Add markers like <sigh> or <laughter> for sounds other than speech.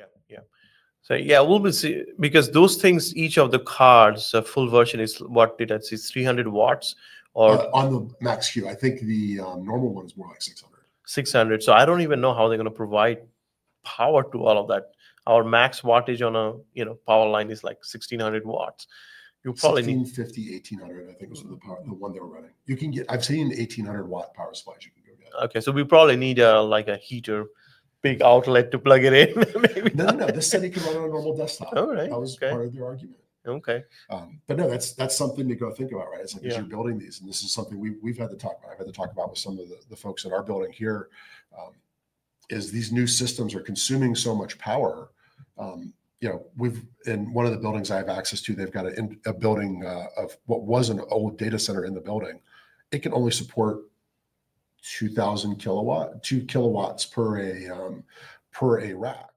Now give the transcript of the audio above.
Yeah, yeah. So yeah, we'll be see because those things, each of the cards, the full version is what did I see, 300 watts or Uh, on the Max Q, I think the um, normal one is more like 600. 600. So I don't even know how they're going to provide power to all of that. Our max wattage on a you know power line is like 1600 watts. You probably need 1650, 1800, I think was the power, the one they were running. You can get, I've seen 1800 watt power supplies you can go get. okay. So we probably need a like a heater, big outlet to plug it in. <laughs> Maybe. No, no, no. This said he could run on a normal desktop. All right. That was okay. part of their argument. Okay. Um, but no, that's that's something to go think about, right? It's like as you're building these, and this is something we we've had to talk about. I've had to talk about with some of the, the folks in our building here. Um, is these new systems are consuming so much power. Um, you know, we've in one of the buildings I have access to, they've got a, a building uh, of what was an old data center in the building. It can only support 2000 kilowatt, two kilowatts per a um, per a rack.